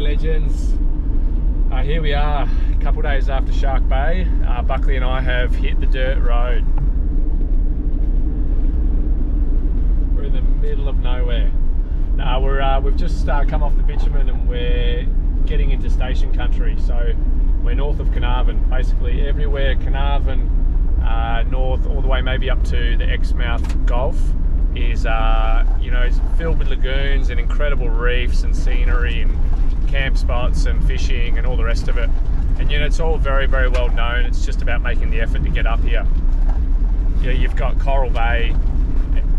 legends. Uh, here we are, a couple days after Shark Bay. Uh, Buckley and I have hit the dirt road. We're in the middle of nowhere. Now we're uh, we've just uh, come off the bitumen and we're getting into station country. So we're north of Carnarvon, basically everywhere Carnarvon uh, north, all the way maybe up to the Exmouth Gulf is uh, you know it's filled with lagoons and incredible reefs and scenery and camp spots and fishing and all the rest of it. And you know it's all very very well known. It's just about making the effort to get up here. Yeah, you've got Coral Bay,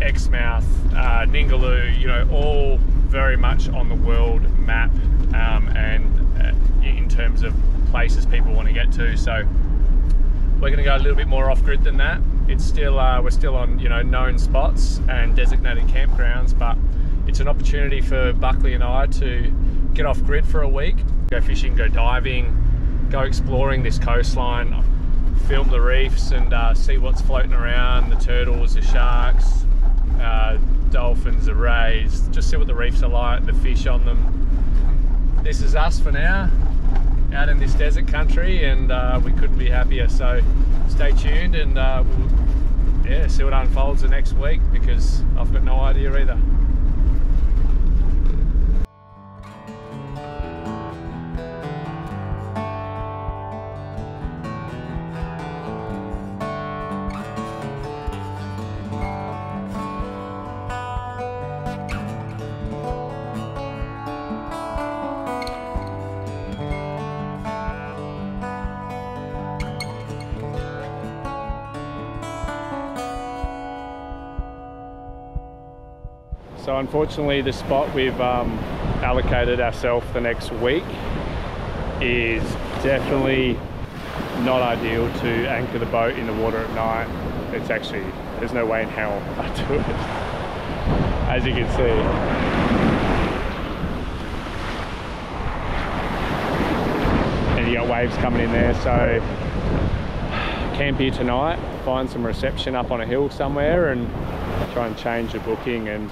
Exmouth, uh, Ningaloo, you know, all very much on the world map um, and uh, in terms of places people want to get to. So we're going to go a little bit more off grid than that. It's still uh, we're still on you know known spots and designated campgrounds, but it's an opportunity for Buckley and I to get off grid for a week, go fishing, go diving, go exploring this coastline, film the reefs and uh, see what's floating around, the turtles, the sharks, uh, dolphins, the rays, just see what the reefs are like, the fish on them. This is us for now out in this desert country and uh, we couldn't be happier so stay tuned and uh, we'll yeah see what unfolds the next week because I've got no idea either So unfortunately the spot we've um, allocated ourselves the next week is definitely not ideal to anchor the boat in the water at night. It's actually, there's no way in hell I do it, as you can see. And you got waves coming in there, so camp here tonight, find some reception up on a hill somewhere and try and change the booking and,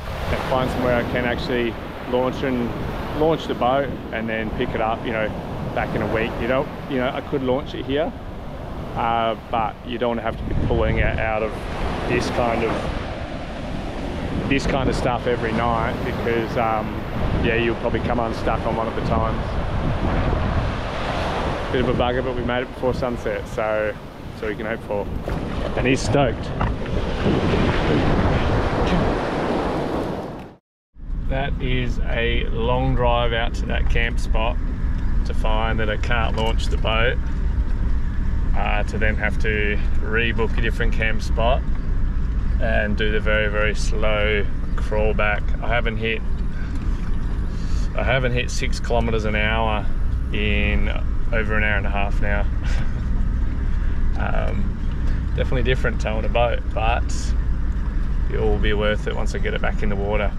find somewhere I can actually launch and launch the boat and then pick it up, you know, back in a week. You know, you know, I could launch it here, uh, but you don't have to be pulling it out of this kind of this kind of stuff every night because um, yeah, you'll probably come unstuck on one of the times. Bit of a bugger, but we made it before sunset, so all you can hope for. And he's stoked. That is a long drive out to that camp spot to find that I can't launch the boat. Uh, to then have to rebook a different camp spot and do the very very slow crawl back. I haven't hit I haven't hit six kilometers an hour in over an hour and a half now. um, definitely different towing a boat, but it will be worth it once I get it back in the water.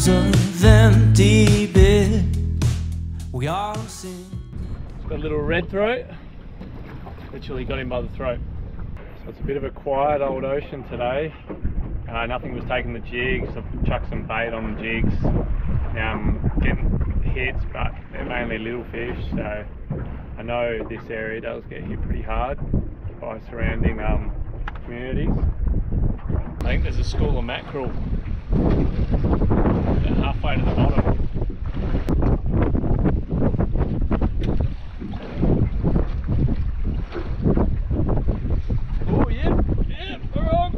Bottles of empty beer, we all sing. Got a little red throat. Literally got him by the throat. So it's a bit of a quiet old ocean today. Uh, nothing was taking the jigs. I've chucked some bait on the jigs. Now I'm getting hits, but they're mainly little fish. So I know this area does get hit pretty hard by surrounding um, communities. I think there's a school of mackerel halfway to the bottom. Oh yeah, yeah, we're on.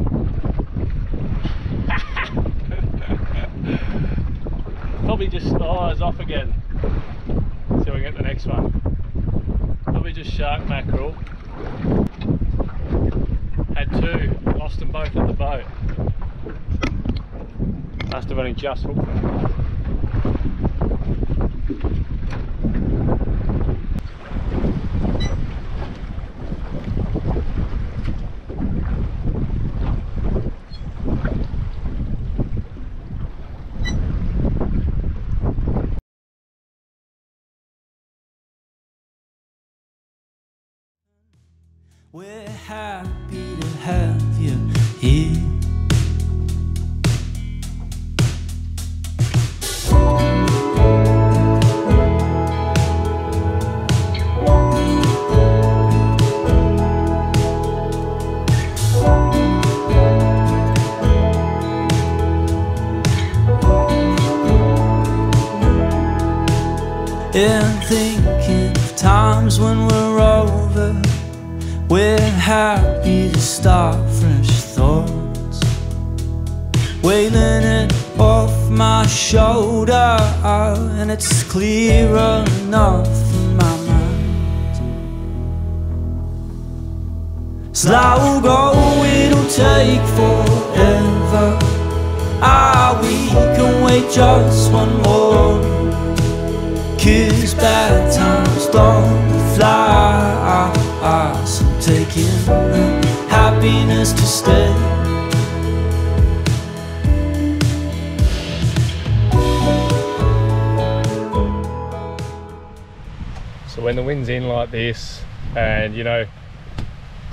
Probably just oh, it's off again. See if we get the next one. Probably literally just shark mackerel. Had two, lost them both at the boat. Only just. We're happy shoulder, and it's clear enough in my mind. Slow go, it'll take forever. Ah, we can wait just one more. Cause bad times don't fly. So taking the happiness to stay. So when the wind's in like this, and you know,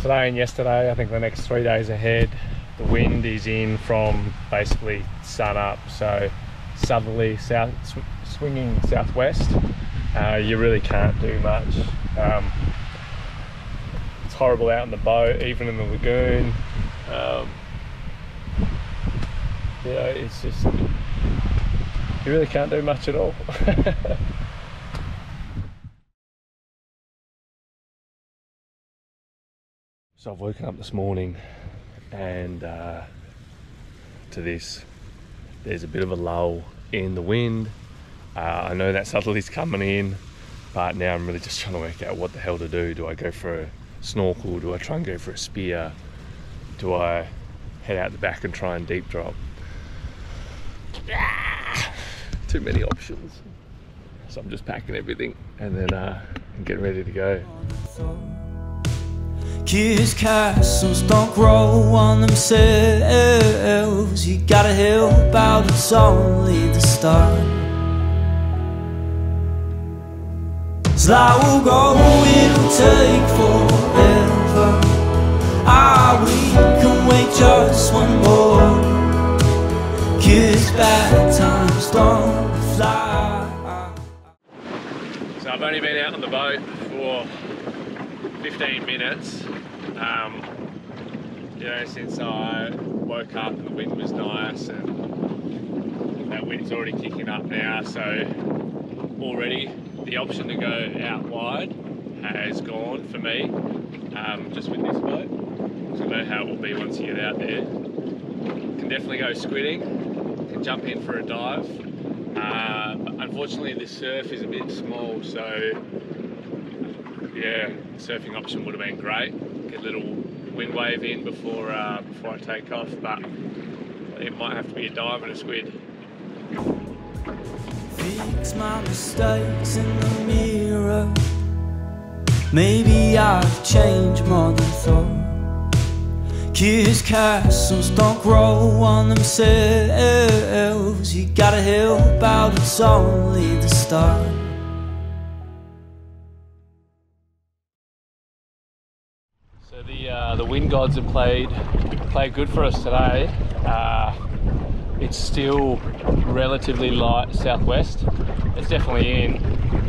today and yesterday, I think the next three days ahead, the wind is in from basically sun up, so southerly, south, sw- swinging southwest. Uh, you really can't do much. Um, it's horrible out in the boat, even in the lagoon. Um, you know, it's just you really can't do much at all. So I've woken up this morning and uh, to this, there's a bit of a lull in the wind. Uh, I know that southerly's coming in, but now I'm really just trying to work out what the hell to do. Do I go for a snorkel? Do I try and go for a spear? Do I head out the back and try and deep drop? Too many options. So I'm just packing everything and then uh, getting ready to go. Cause castles don't grow on themselves. You gotta help out, it's only the start. Slow go, it'll take forever. Ah, we can wait just one more. Cause bad times don't fly. So I've only been out on the boat for 15 minutes. Um, you know, since I woke up and the wind was nice and that wind's already kicking up now, so already the option to go out wide has gone for me, um, just with this boat. So I know how it will be once you get out there. Can definitely go squidding, can jump in for a dive. Uh, unfortunately the surf is a bit small, so yeah, surfing option would have been great. A little wind wave in before uh, before I take off, but it might have to be a dive and a squid. Fix my mistakes in the mirror. Maybe I've changed more than thought. Cause castles don't grow on themselves. You gotta help out, it's only the start. Wind gods have played played good for us today. Uh, it's still relatively light southwest. It's definitely in,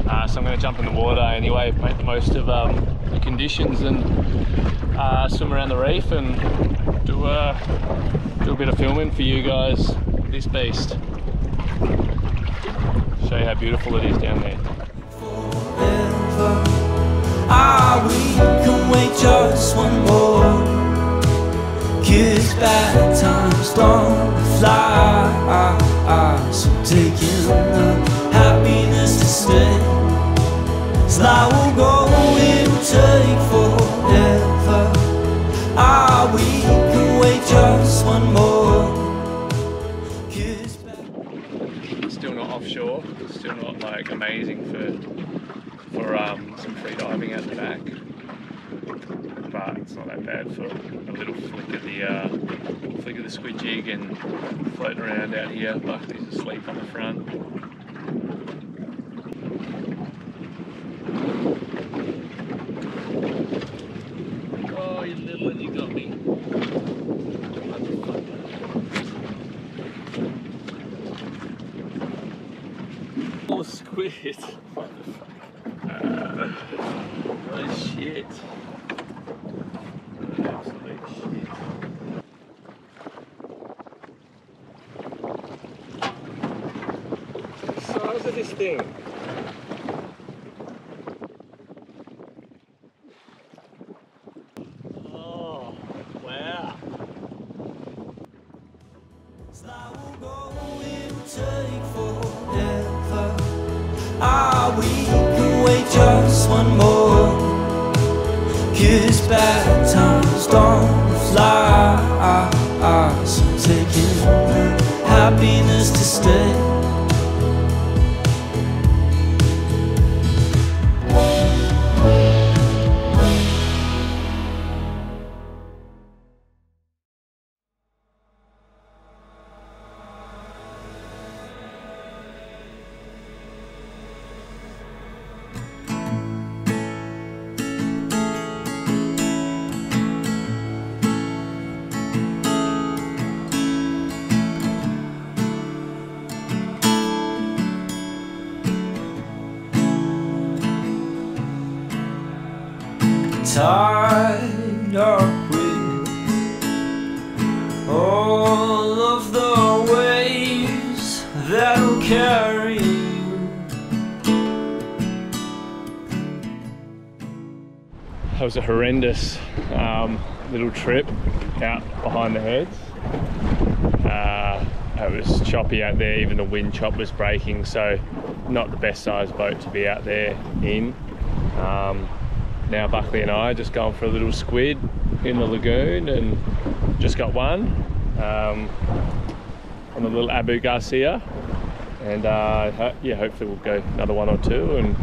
uh, so I'm going to jump in the water anyway, make the most of um, the conditions and uh, swim around the reef and do a do a bit of filming for you guys. This beast. Show you how beautiful it is down there only just one more. Kiss don't fly. So the happiness to stay so I will go it will take forever. Ah we can wait just one more. Kiss back still not offshore. Still not like amazing for for a little flick of the uh, flick of the squid jig and floating around out here. Buckley's asleep on the front. Oh, you little you. Oh, squid. oh, shit. Absolute shit. The size of this thing. Oh, wow. We wait just one more. Cause bad tied up with all of the waves that'll carry you. That was a horrendous um, little trip out behind the heads. Uh, it was choppy out there, even the wind chop was breaking, so not the best size boat to be out there in. Um, now Buckley and I just going for a little squid in the lagoon and just got one um, on the little Abu Garcia. And uh, ho- yeah, hopefully we'll go another one or two and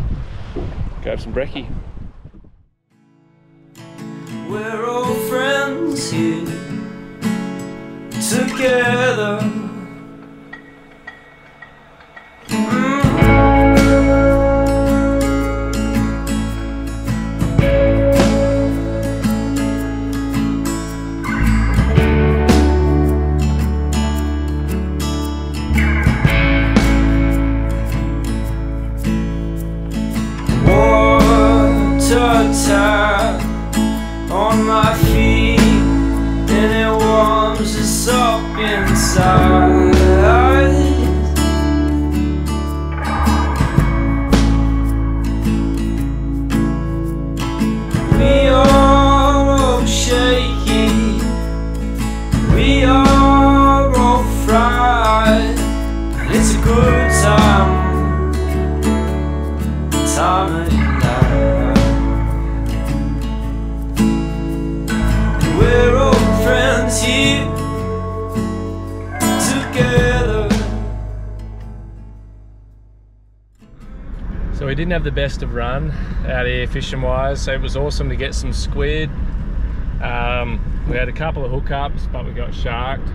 go have some brekkie. We're all friends here together. Didn't have the best of run out here fishing wise. So it was awesome to get some squid. Um, we had a couple of hookups, but we got sharked,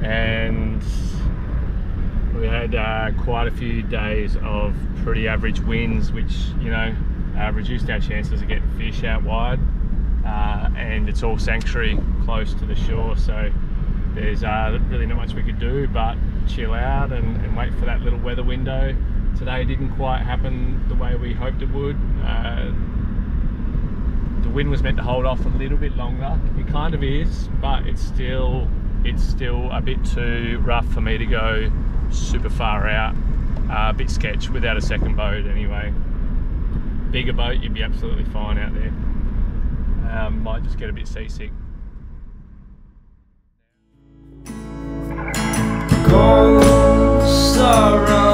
and we had uh, quite a few days of pretty average winds, which you know uh, reduced our chances of getting fish out wide. Uh, and it's all sanctuary close to the shore, so there's uh, really not much we could do but chill out and, and wait for that little weather window. Today didn't quite happen the way we hoped it would. Uh, the wind was meant to hold off a little bit longer. It kind of is, but it's still it's still a bit too rough for me to go super far out. Uh, a bit sketch without a second boat anyway. Bigger boat, you'd be absolutely fine out there. Um, might just get a bit seasick. Ghosts are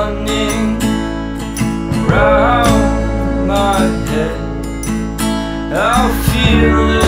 feel